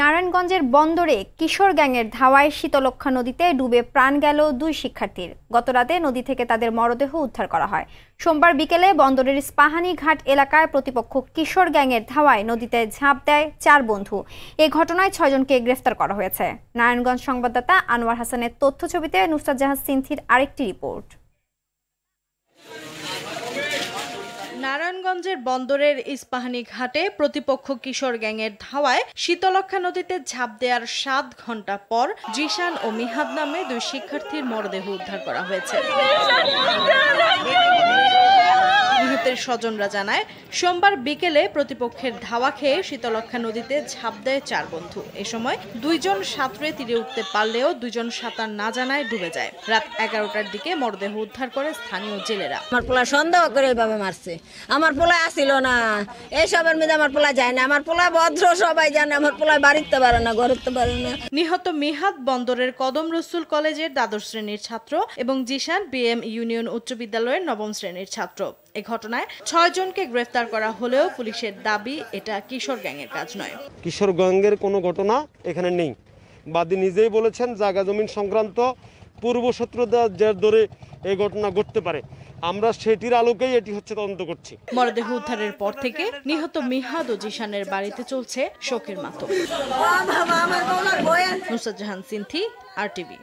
নারায়ণগঞ্জের বন্দরে কিশোর গ্যাংয়ের ধাওয়ায় শীতলক্ষা নদীতে ডুবে প্রাণ গেল দুই শিক্ষার্থীর। গতরাতে নদী থেকে তাদের মরদেহ উদ্ধার করা হয়। সোমবার বিকেলে বন্দরের স্পাহানি ঘাট এলাকায় প্রতিপক্ষ কিশোর গ্যাংয়ের ধাওয়ায় নদীতে ঝাঁপ দেয় চার বন্ধু। এ ঘটনায় ছয়জনকে গ্রেফতার করা হয়েছে। নারায়ণগঞ্জ সংবাদদাতা আনোয়ার হাসানের তথ্য ছবিতে নুসরাত জাহাজ সিনথির আরেকটি রিপোর্ট। নারায়ণগঞ্জের বন্দরের ইস্পাহানি ঘাটে প্রতিপক্ষ কিশোর গ্যাংয়ের ধাওয়ায় শীতলক্ষা নদীতে ঝাঁপ দেওয়ার সাত ঘণ্টা পর জিশান ও মিহাদ নামে দুই শিক্ষার্থীর মরদেহ উদ্ধার করা হয়েছে। নিহতের স্বজনরা জানায় সোমবার বিকেলে প্রতিপক্ষের ধাওয়া খেয়ে শীতলক্ষা নদীতে ঝাঁপ দেয় চার বন্ধু। এ সময় দুইজন সাঁতরে তীরে উঠতে পারলেও দুজন সাঁতার না জানায় ডুবে যায়। রাত এগারোটার দিকে মরদেহ উদ্ধার করে স্থানীয় জেলেরা। আমার পোলা সন্দেহ করে এইভাবে মারছে। আমার পোলা আসিল না। এইসবের মধ্যে আমার পোলা যায় না। আমার পোলা ভদ্র সবাই জানে। আমার পোলা বাড়িতে পারে না ঘরতে পারে না। নিহত মিহাদ বন্দরের কদম রসুল কলেজের দ্বাদশ শ্রেণির ছাত্র এবং জিশান বিএম ইউনিয়ন উচ্চ বিদ্যালয়ের নবম শ্রেণির ছাত্র। এ ঘটনায় ছয় জনকে গ্রেফতার করা হলেও পুলিশের দাবি এটা কিশোর গ্যাংয়ের কাজ নয়। কিশোরগঞ্জের কোনো ঘটনা এখানে নেই। বাদী নিজেই বলেছেন জায়গা জমিন সংক্রান্ত পূর্বশত্রুতার ধরে এই ঘটনা ঘটতে পারে। আমরা সেটির আলোকেই এটি হচ্ছে তদন্ত করছি। মরদেহ উদ্ধারের পর থেকে নিহত মিহাদ ও জিশানের বাড়িতে চলছে শোকের মাতম। জাহান সিনথি আর টিভি।